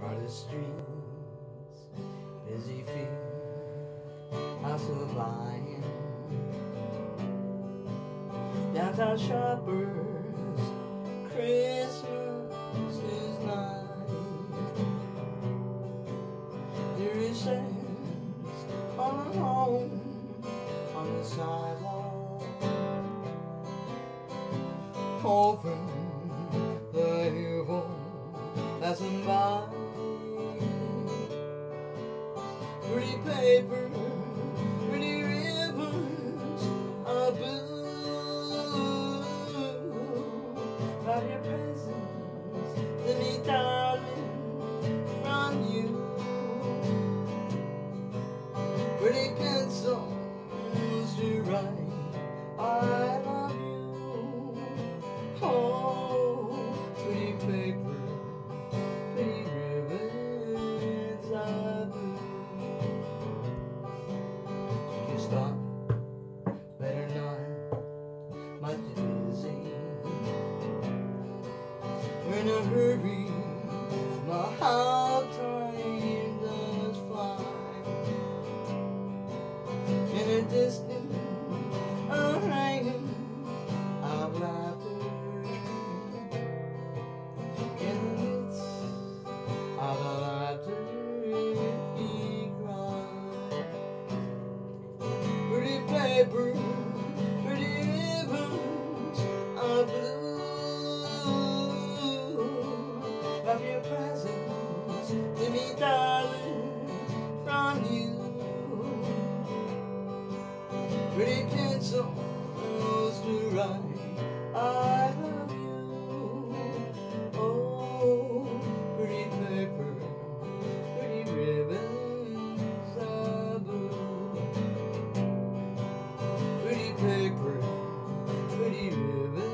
the streets, busy feet, house of lion. Downtown shoppers, Christmas is night. There is sands all alone on the sidewalk. Over the hill passing by. Pretty paper, pretty ribbons are blue. About your presents to me, darling, from you. Pretty pencils to write, I love you. Oh, stop, better not, might busy. We're in a hurry, my how time does fly. In a distance. ribbons your presence to me, darling, from you. Pretty to write, I love you. Oh, pretty paper. to